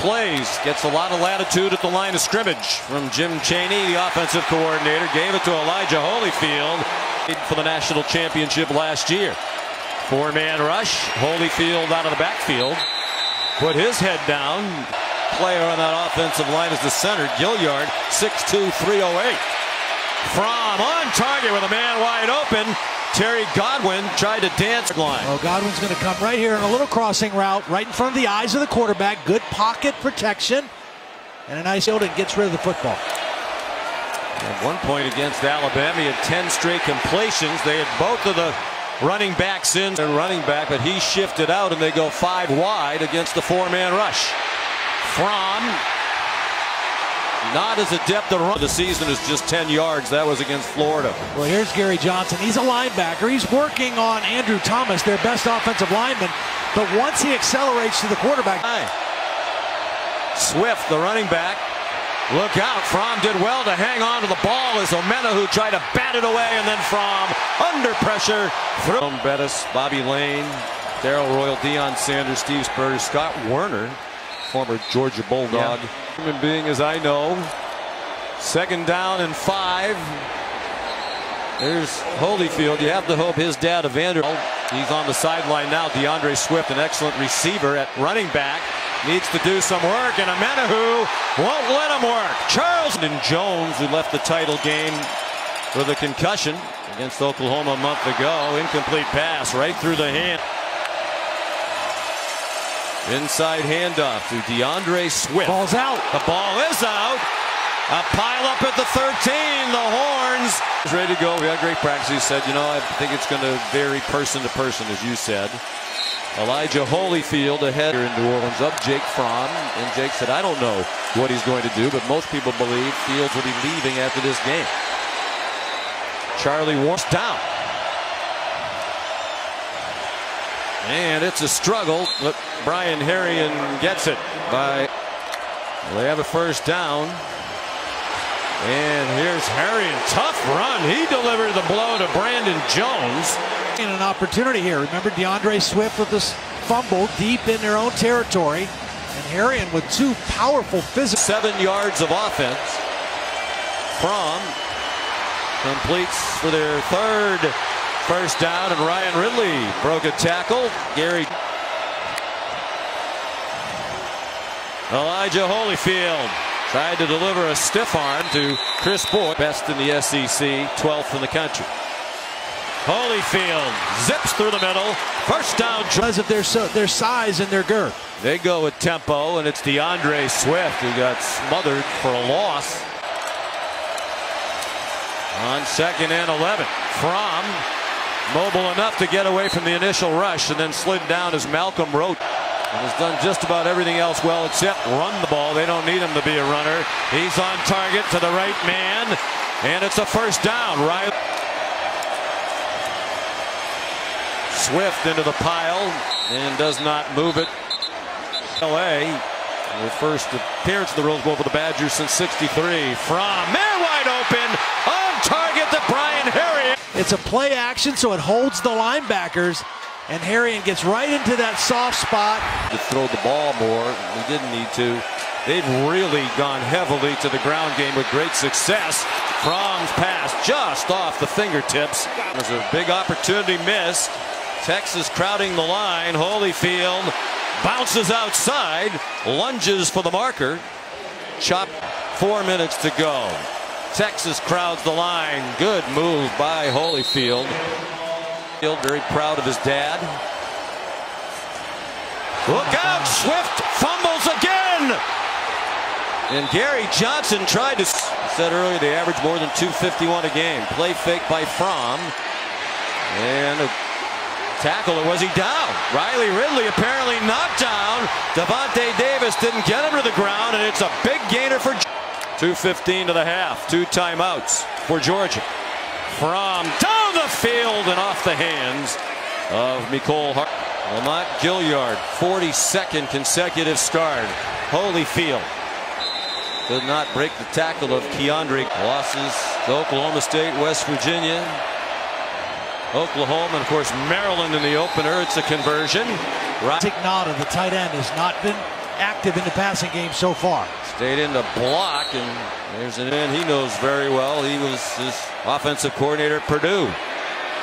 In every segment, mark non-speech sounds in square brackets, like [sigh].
plays. Gets a lot of latitude at the line of scrimmage from Jim Chaney, the offensive coordinator. Gave it to Elijah Holyfield for the national championship last year. Four-man rush. Holyfield out of the backfield. Put his head down. Player on that offensive line is the center, Gaillard, 6'2", 308. Fromm on target with a man wide open. Terry Godwin tried to dance line. Oh, Godwin's going to come right here in a little crossing route, right in front of the eyes of the quarterback. Good pocket protection. And a nice field and gets rid of the football. At one point against Alabama, he had 10 straight completions. They had both of the running backs in and running back, but he shifted out and they go five wide against the four-man rush. From not as adept a run. The season is just 10 yards. That was against Florida. Well, here's Gary Johnson. He's a linebacker. He's working on Andrew Thomas, their best offensive lineman. But once he accelerates to the quarterback. Swift, the running back. Look out. Fromm did well to hang on to the ball as Omenihu, who tried to bat it away. And then Fromm under pressure. Through Bettis, Bobby Layne, Darrell Royal, Deion Sanders, Steve Spurrier, Scott Woerner former Georgia Bulldog. Yeah. Human being as I know. Second down and five. There's Holyfield. You have to hope his dad, Evander, he's on the sideline now. D'Andre Swift, an excellent receiver at running back, needs to do some work, and Omenihu won't let him work. Charles and Jones, who left the title game with a concussion against Oklahoma a month ago, incomplete pass right through the hand. Inside handoff to D'Andre Swift. Ball's out. The ball is out. A pile up at the 13. The horns. He's ready to go. We had great practice. He said, you know, I think it's going to vary person to person, as you said. Elijah Holyfield ahead here in New Orleans up Jake Fromm. And Jake said, I don't know what he's going to do, but most people believe Fields will be leaving after this game. Charlie Warren's down. And it's a struggle, but Brian Herrien gets it by. They have a first down. And here's Herrien. Tough run. He delivered the blow to Brandon Jones. And an opportunity here. Remember D'Andre Swift with this fumble deep in their own territory. And Herrien with two powerful physical. Seven yards of offense. Fromm completes for their third First down, and Riley Ridley broke a tackle. Gary. Elijah Holyfield tried to deliver a stiff arm to Kris Boyd. Best in the SEC, 12th in the country. Holyfield zips through the middle. First down. Because of their, so, their size and their girth. They go with tempo, and it's D'Andre Swift who got smothered for a loss. On second and 11. From Mobile enough to get away from the initial rush and then slid down as Malcolm Roach. And has done just about everything else well except run the ball. They don't need him to be a runner. He's on target to the right man. And it's a first down. Right. Swift into the pile and does not move it. LA. The first appearance of the Rose Bowl for the Badgers since 63. From there, wide open. On target to Brian Herrien. It's a play action, so it holds the linebackers. And Herrien gets right into that soft spot. To throw the ball more. He didn't need to. They've really gone heavily to the ground game with great success. Fromm's pass just off the fingertips. There's a big opportunity missed. Texas crowding the line. Holyfield bounces outside, lunges for the marker. Chop four minutes to go. Texas crowds the line. Good move by Holyfield. Very proud of his dad. Look out! Swift fumbles again! And Gary Johnson tried to said earlier they average more than 251 a game. Play fake by Fromm. And a tackle, or was he down? Riley Ridley apparently not down. Davante Davis didn't get him to the ground, and it's a big gainer for 2.15 to the half. Two timeouts for Georgia. Fromm down the field and off the hands of Mecole Hardman. Lamont Gaillard, 42nd consecutive start. Holyfield did not break the tackle of Keandre. Losses to Oklahoma State, West Virginia, Oklahoma, and of course Maryland in the opener. It's a conversion. Tignata, the tight end, has not been active in the passing game so far. Stayed in the block, and there's an end he knows very well. He was his offensive coordinator at Purdue.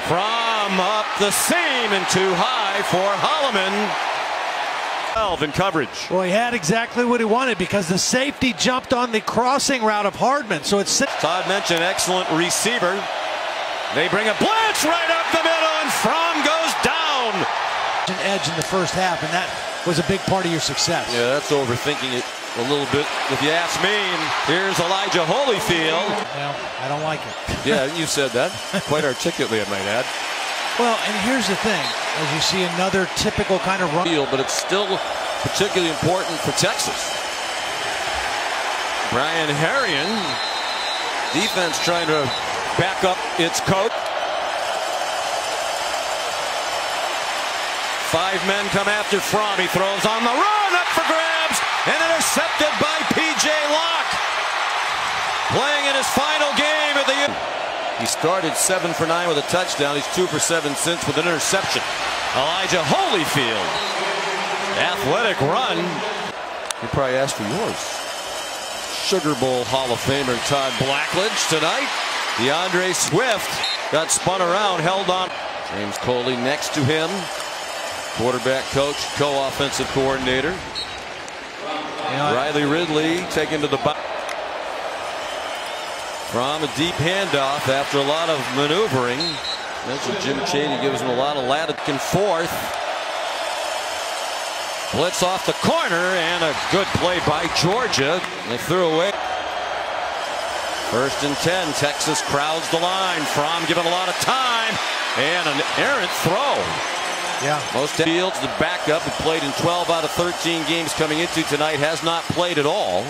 Fromm up the seam and too high for Holloman. 12 in coverage. Well, he had exactly what he wanted because the safety jumped on the crossing route of Hardman. So it's Todd mentioned excellent receiver. They bring a blitz right up the middle, and Fromm goes down. An edge in the first half, and that was a big part of your success. Yeah, that's overthinking it a little bit, if you ask me. And here's Elijah Holyfield. Well, I don't like it. yeah, [laughs] you said that quite articulately, I might add. Well, and here's the thing: as you see another typical kind of run, but it's still particularly important for Texas. Brian Herrien. defense trying to back up its coach. Five men come after Fromm. He throws on the run, up for grabs, and intercepted by P.J. Locke. Playing in his final game at the. He started seven for nine with a touchdown. He's two for seven since with an interception. Elijah Holyfield. Athletic run. You probably asked for yours. Sugar Bowl Hall of Famer Todd Blackledge tonight. D'Andre Swift got spun around, held on. James Coley next to him. Quarterback coach, co-offensive coordinator. Riley Ridley taken to the box. From a deep handoff after a lot of maneuvering. Mentioned Jim Chaney gives him a lot of latitude and forth. Blitz off the corner and a good play by Georgia. They threw away. First and 10. Texas crowds the line. Fromm given a lot of time and an errant throw. Yeah. Most Fields, the backup, who played in 12 out of 13 games coming into tonight, has not played at all.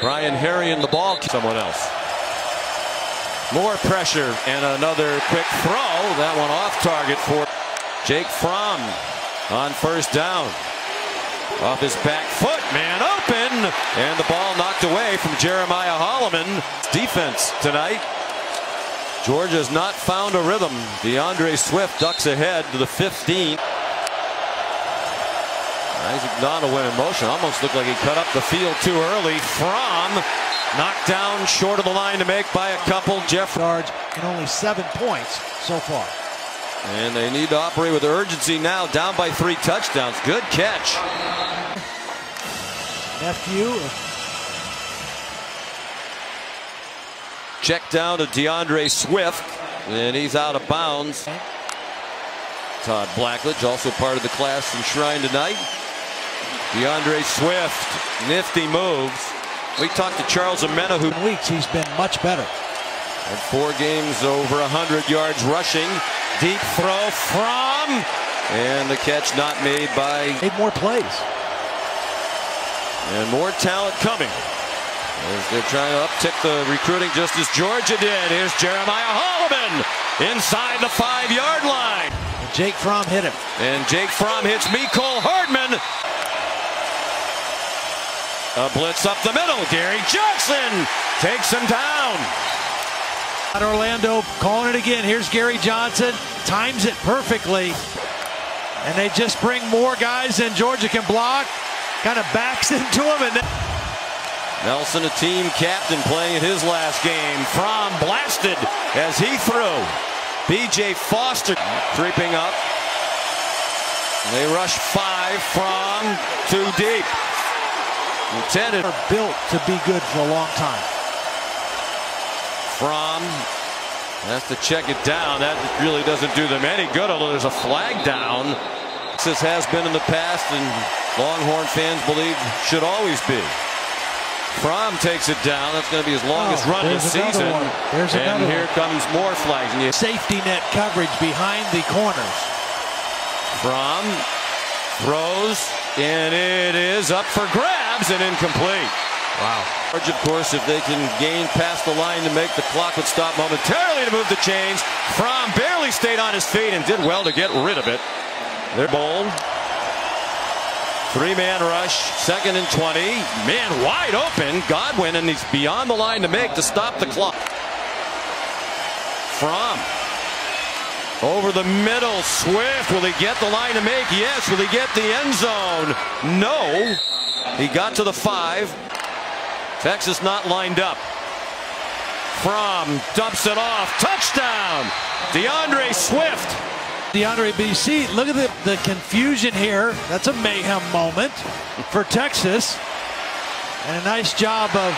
Brian Herrien the ball. Someone else. More pressure and another quick throw. That one off target for Jake Fromm on first down. Off his back foot, man open, and the ball knocked away from Jeremiah Holloman. Defense tonight. Georgia's not found a rhythm. D'Andre Swift ducks ahead to the 15. Isaac Donald went in motion. Almost looked like he cut up the field too early. Fromm knocked down short of the line to make by a couple. Jeff yards and only seven points so far. And they need to operate with urgency now. Down by three touchdowns. Good catch. Nephew Check down to D'Andre Swift, and he's out of bounds. Todd Blackledge, also part of the class in Shrine tonight. D'Andre Swift, nifty moves. We talked to Charles Omenihu. who weeks he's been much better. Had four games over 100 yards rushing. Deep throw from, and the catch not made by. Made more plays. And more talent coming. As they're trying to uptick the recruiting just as Georgia did. Here's Jeremiah Holloman inside the five yard line. Jake Fromm hit him. And Jake Fromm hits Mecole Hardman. A blitz up the middle. Gary Johnson takes him down. Orlando calling it again. Here's Gary Johnson. Times it perfectly. And they just bring more guys than Georgia can block. Kind of backs [laughs] into him and Nelson, a team captain, playing in his last game. Fromm blasted as he threw. B.J. Foster creeping up. They rush five from too deep. Lieutenant are built to be good for a long time. Fromm has to check it down. That really doesn't do them any good, although there's a flag down. This has been in the past, and Longhorn fans believe should always be. Fromm takes it down. That's going to be his longest oh, run this season. There's and here one. comes more flags. And Safety net coverage behind the corners. Fromm throws, and it is up for grabs and incomplete. Wow. Of course, if they can gain past the line to make the clock would stop momentarily to move the chains. Fromm barely stayed on his feet and did well to get rid of it. They're bold. Three-man rush, second and 20. Man wide open. Godwin, and he's beyond the line to make to stop the clock. Fromm Over the middle, Swift. Will he get the line to make? Yes. Will he get the end zone? No. He got to the five. Texas not lined up. Fromm dumps it off. Touchdown. D'Andre Swift. DeAndre BC. Look at the, the confusion here. That's a mayhem moment for Texas. And a nice job of